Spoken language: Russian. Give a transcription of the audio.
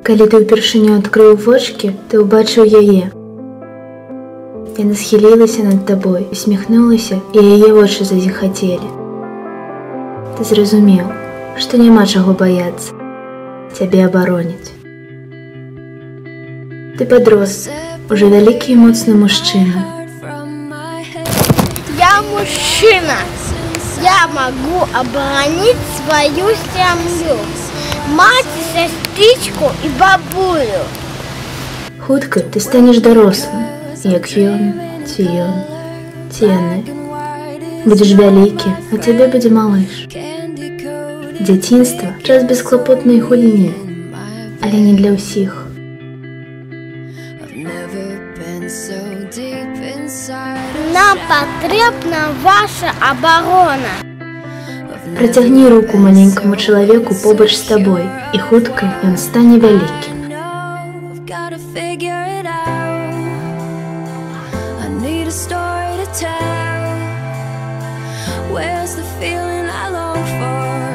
Калі ты ўпершыню адкрыў вочкі, ты ўбачыў яе. Яна схілілася над табой, усміхнулася, і яе вочы зазіхацелі. Ты зразумеў, што няма чаго баяцца. Цябе абароніць. Ты падрос, уже вялікі і моцны мужчына. Я мужчина. Я могу оборонить свою семью. Мать, сестричку и бабулю. Хутка ты станеш дарослым, як ён, ці ён, ці яны. Будзеш вялікі, а цябе будзе малыш. Дзяцінства час бесклапотнай гульні, але не для ўсіх. Нам потребна ваша оборона. Протягни руку маленькому человеку побач з тобой, і хутка ён стане вялікім. Where's the feeling I long for?